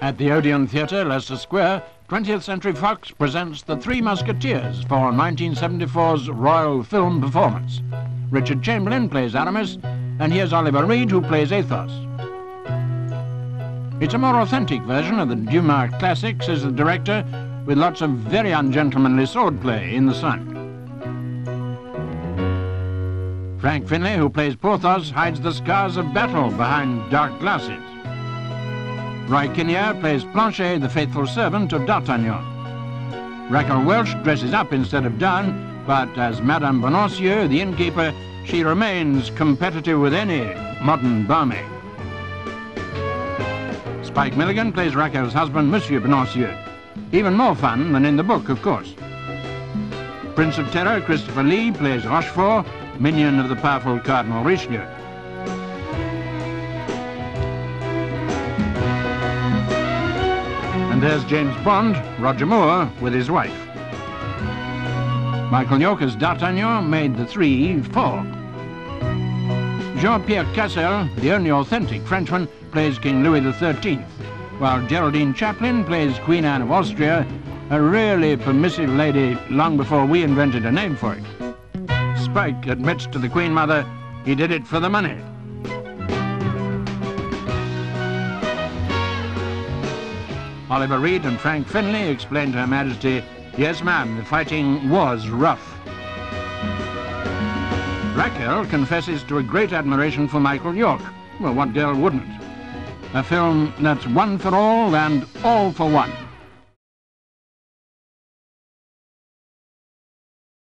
At the Odeon Theatre, Leicester Square, 20th Century Fox presents The Three Musketeers for 1974's Royal Film Performance. Richard Chamberlain plays Aramis, and here's Oliver Reed who plays Athos. It's a more authentic version of the Dumas classic, says the director, with lots of very ungentlemanly swordplay in the sun. Frank Finlay, who plays Porthos, hides the scars of battle behind dark glasses. Kinnear plays Planchet, the faithful servant of D'Artagnan. Raquel Welch dresses up instead of down, but as Madame Bonacieux, the innkeeper, she remains competitive with any modern barmaid. Spike Milligan plays Raquel's husband, Monsieur Bonacieux. Even more fun than in the book, of course. Prince of Terror, Christopher Lee, plays Rochefort, minion of the powerful Cardinal Richelieu. And there's James Bond, Roger Moore, with his wife. Michael York as D'Artagnan made the three four. Jean-Pierre Cassel, the only authentic Frenchman, plays King Louis XIII, while Geraldine Chaplin plays Queen Anne of Austria, a really permissive lady long before we invented a name for it. Spike admits to the Queen Mother he did it for the money. Oliver Reed and Frank Finlay explained to Her Majesty, yes, ma'am, the fighting was rough. Raquel confesses to a great admiration for Michael York. Well, what girl wouldn't? A film that's one for all and all for one.